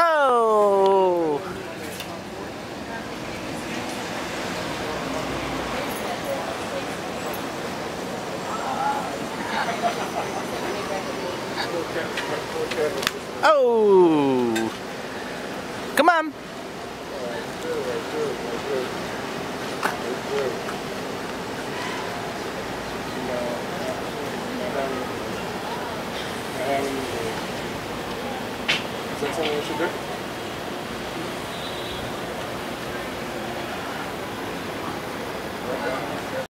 Oh! Oh! Come on! Is that something we should do?